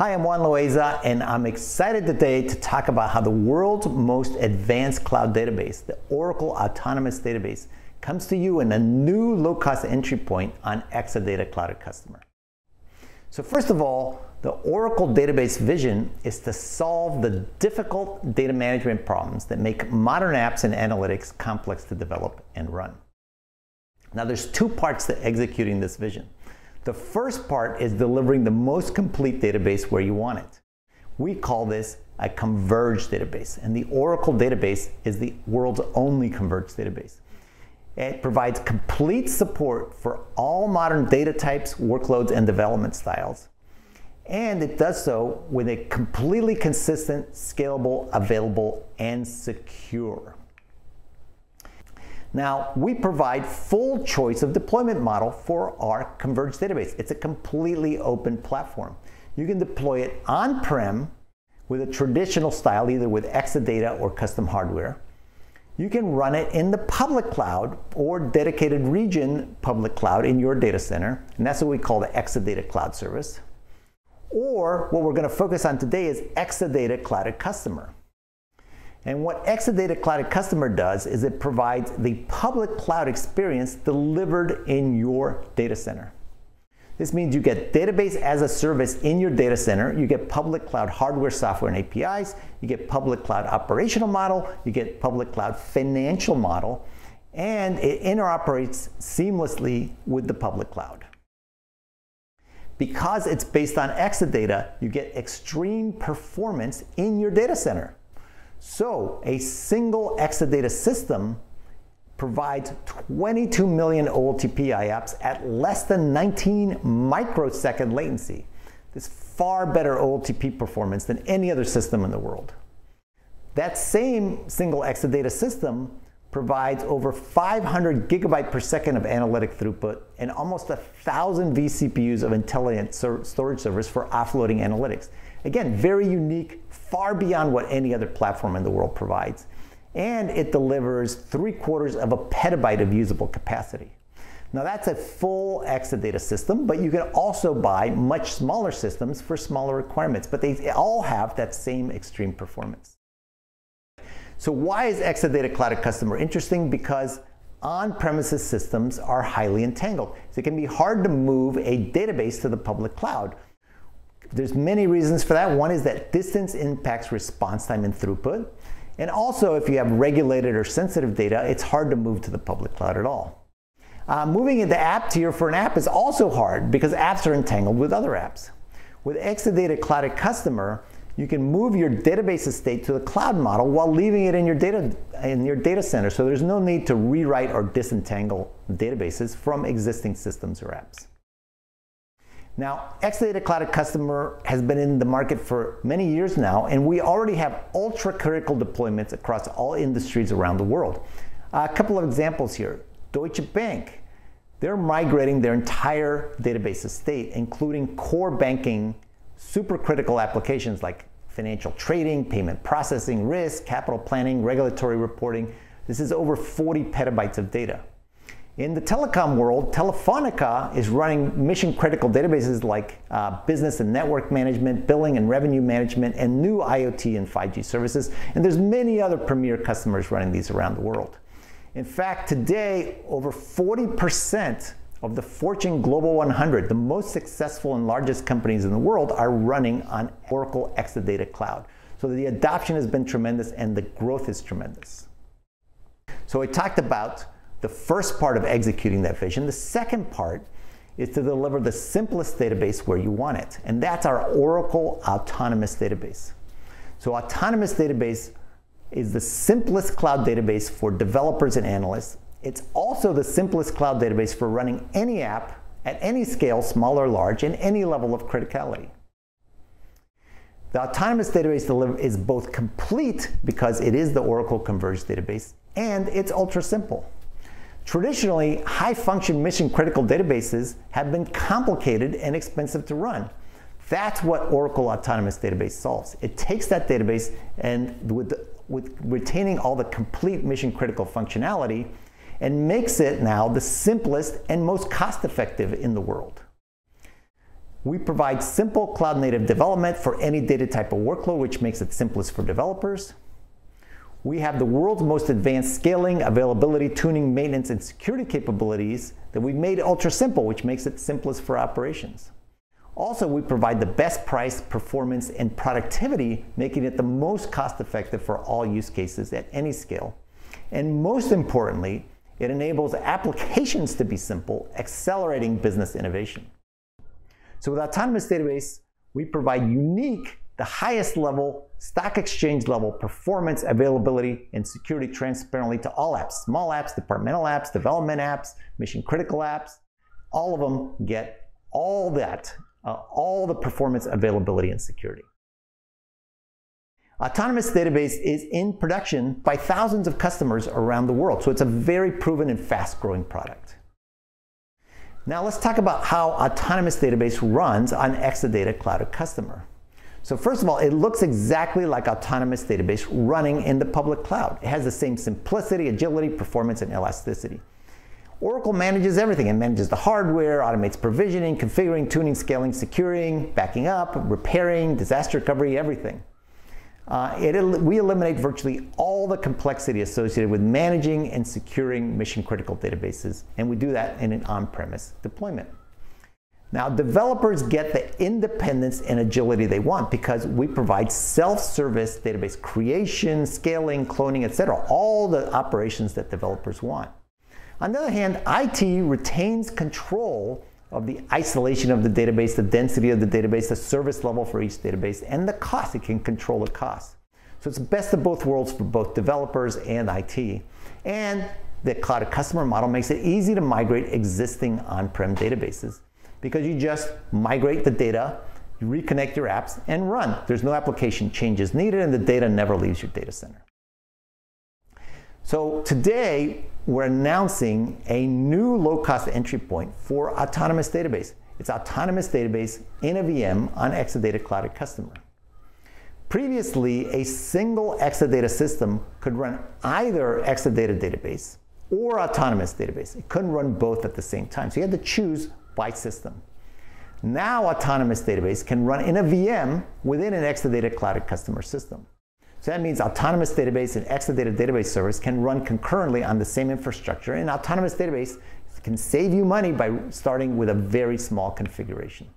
Hi, I'm Juan Loaiza, and I'm excited today to talk about how the world's most advanced cloud database, the Oracle Autonomous Database, comes to you in a new low-cost entry point on Exadata Cloud Customer. So first of all, the Oracle database vision is to solve the difficult data management problems that make modern apps and analytics complex to develop and run. Now there's two parts to executing this vision. The first part is delivering the most complete database where you want it. We call this a converged database, and the Oracle database is the world's only converged database. It provides complete support for all modern data types, workloads, and development styles. And it does so with a completely consistent, scalable, available, and secure. Now, we provide full choice of deployment model for our converged database. It's a completely open platform. You can deploy it on-prem with a traditional style, either with Exadata or custom hardware. You can run it in the public cloud or dedicated region public cloud in your data center, and that's what we call the Exadata Cloud Service. Or what we're going to focus on today is Exadata Cloud Customer. And what Exadata Cloud Customer does is it provides the public cloud experience delivered in your data center. This means you get database as a service in your data center, you get public cloud hardware, software, and APIs, you get public cloud operational model, you get public cloud financial model, and it interoperates seamlessly with the public cloud. Because it's based on Exadata, you get extreme performance in your data center. So a single Exadata system provides 22 million OLTP IOPS at less than 19 microsecond latency. This far better OLTP performance than any other system in the world. That same single Exadata system provides over 500 gigabyte per second of analytic throughput and almost a thousand vCPUs of intelligent storage servers for offloading analytics. Again, very unique, far beyond what any other platform in the world provides. And it delivers three quarters of a petabyte of usable capacity. Now that's a full Exadata system, but you can also buy much smaller systems for smaller requirements, but they all have that same extreme performance. So why is Exadata Cloud a Customer interesting? Because on-premises systems are highly entangled. So it can be hard to move a database to the public cloud. There's many reasons for that. One is that distance impacts response time and throughput. And also, if you have regulated or sensitive data, it's hard to move to the public cloud at all. Uh, moving into app tier for an app is also hard because apps are entangled with other apps. With Exadata Cloud Customer, you can move your database estate to the cloud model while leaving it in your data in your data center. So there's no need to rewrite or disentangle databases from existing systems or apps. Now, Exadata Cloud Customer has been in the market for many years now, and we already have ultra critical deployments across all industries around the world. a couple of examples here. Deutsche Bank, they're migrating their entire database estate, including core banking, super critical applications like financial trading, payment processing, risk, capital planning, regulatory reporting. This is over 40 petabytes of data. In the telecom world, Telefonica is running mission critical databases like uh, business and network management, billing and revenue management, and new IoT and 5G services. And there's many other premier customers running these around the world. In fact, today, over 40% of the Fortune Global 100, the most successful and largest companies in the world, are running on Oracle Exadata Cloud. So the adoption has been tremendous and the growth is tremendous. So I talked about the first part of executing that vision. The second part is to deliver the simplest database where you want it, and that's our Oracle Autonomous Database. So Autonomous Database is the simplest cloud database for developers and analysts it's also the simplest cloud database for running any app at any scale, small or large, in any level of criticality. The autonomous database is both complete because it is the Oracle Converged database and it's ultra simple. Traditionally, high function mission critical databases have been complicated and expensive to run. That's what Oracle Autonomous Database solves. It takes that database and with, with retaining all the complete mission critical functionality, and makes it now the simplest and most cost effective in the world. We provide simple cloud native development for any data type of workload, which makes it simplest for developers. We have the world's most advanced scaling, availability, tuning, maintenance, and security capabilities that we've made ultra simple, which makes it simplest for operations. Also, we provide the best price, performance, and productivity, making it the most cost effective for all use cases at any scale. And most importantly, it enables applications to be simple, accelerating business innovation. So with Autonomous Database, we provide unique, the highest level, stock exchange level performance, availability, and security transparently to all apps, small apps, departmental apps, development apps, mission critical apps. All of them get all that, uh, all the performance, availability, and security. Autonomous Database is in production by thousands of customers around the world, so it's a very proven and fast growing product. Now let's talk about how Autonomous Database runs on Exadata Cloud Customer. So first of all, it looks exactly like Autonomous Database running in the public cloud. It has the same simplicity, agility, performance, and elasticity. Oracle manages everything. It manages the hardware, automates provisioning, configuring, tuning, scaling, securing, backing up, repairing, disaster recovery, everything. Uh, it, we eliminate virtually all the complexity associated with managing and securing mission critical databases, and we do that in an on-premise deployment. Now, developers get the independence and agility they want because we provide self-service database creation, scaling, cloning, etc., all the operations that developers want. On the other hand, IT retains control of the isolation of the database, the density of the database, the service level for each database, and the cost. It can control the cost. So it's the best of both worlds for both developers and IT. And the cloud customer model makes it easy to migrate existing on-prem databases because you just migrate the data, you reconnect your apps, and run. There's no application changes needed, and the data never leaves your data center. So today, we're announcing a new low-cost entry point for Autonomous Database. It's Autonomous Database in a VM on Exadata Cloud at Customer. Previously, a single Exadata system could run either Exadata database or Autonomous Database. It couldn't run both at the same time, so you had to choose by system. Now Autonomous Database can run in a VM within an Exadata Cloud Customer system. So that means Autonomous Database and Exadata Database Service can run concurrently on the same infrastructure, and Autonomous Database can save you money by starting with a very small configuration.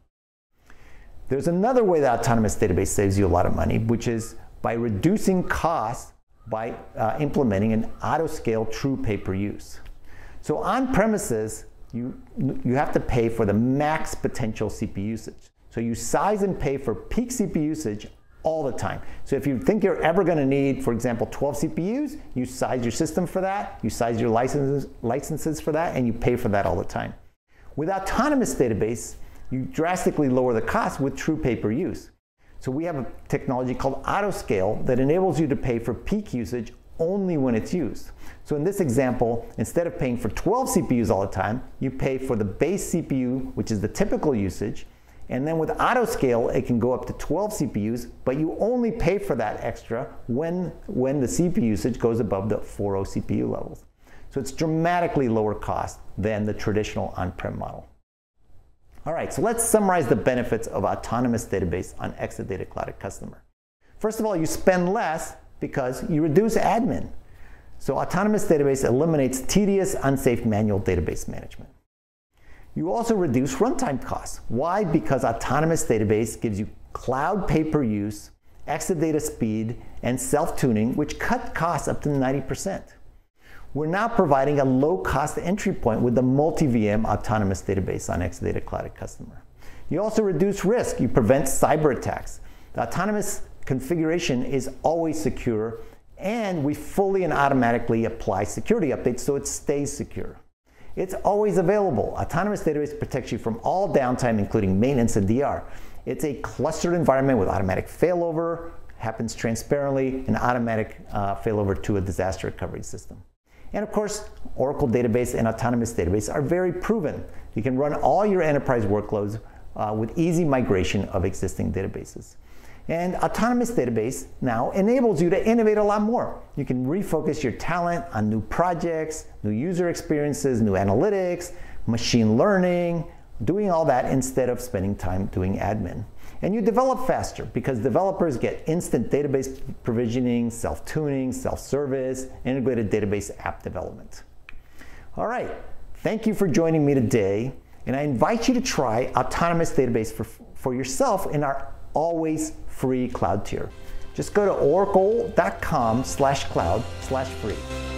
There's another way that Autonomous Database saves you a lot of money, which is by reducing costs by uh, implementing an auto-scale true pay-per-use. So on premises, you, you have to pay for the max potential CPU usage. So you size and pay for peak CPU usage all the time. So if you think you're ever going to need, for example, 12 CPUs, you size your system for that, you size your licenses, licenses for that, and you pay for that all the time. With Autonomous Database, you drastically lower the cost with true pay-per-use. So we have a technology called AutoScale that enables you to pay for peak usage only when it's used. So in this example, instead of paying for 12 CPUs all the time, you pay for the base CPU, which is the typical usage, and then with autoscale, it can go up to 12 CPUs, but you only pay for that extra when, when the CPU usage goes above the 4.0 CPU levels. So it's dramatically lower cost than the traditional on-prem model. All right, so let's summarize the benefits of autonomous database on Exadata Cloud Customer. First of all, you spend less because you reduce admin. So autonomous database eliminates tedious, unsafe manual database management. You also reduce runtime costs. Why? Because Autonomous Database gives you cloud pay-per-use, Exadata speed, and self-tuning, which cut costs up to 90%. We're now providing a low-cost entry point with the multi-VM Autonomous Database on Exadata Cloud at Customer. You also reduce risk. You prevent cyber attacks. The autonomous configuration is always secure, and we fully and automatically apply security updates so it stays secure. It's always available. Autonomous Database protects you from all downtime, including maintenance and DR. It's a clustered environment with automatic failover, happens transparently, and automatic uh, failover to a disaster recovery system. And of course, Oracle Database and Autonomous Database are very proven. You can run all your enterprise workloads uh, with easy migration of existing databases. And Autonomous Database now enables you to innovate a lot more. You can refocus your talent on new projects, new user experiences, new analytics, machine learning, doing all that instead of spending time doing admin. And you develop faster because developers get instant database provisioning, self-tuning, self-service, integrated database app development. All right, thank you for joining me today. And I invite you to try Autonomous Database for, for yourself in our always free cloud tier. Just go to oracle.com slash cloud slash free.